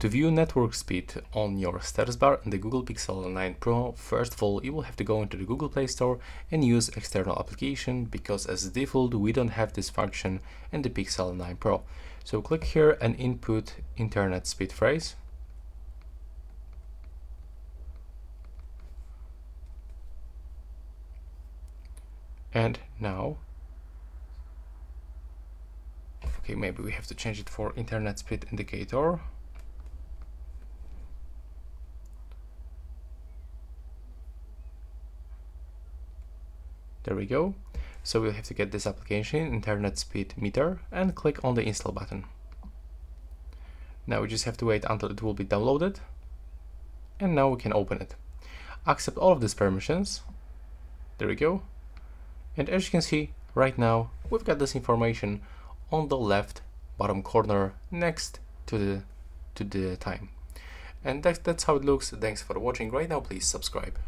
To view network speed on your status bar in the Google Pixel 9 Pro, first of all, you will have to go into the Google Play Store and use external application because as default, we don't have this function in the Pixel 9 Pro. So click here and input internet speed phrase. And now, okay, maybe we have to change it for internet speed indicator. There we go. So we'll have to get this application, Internet Speed Meter, and click on the install button. Now we just have to wait until it will be downloaded. And now we can open it. Accept all of these permissions. There we go. And as you can see, right now, we've got this information on the left bottom corner next to the to the time. And that, that's how it looks. Thanks for watching. Right now, please subscribe.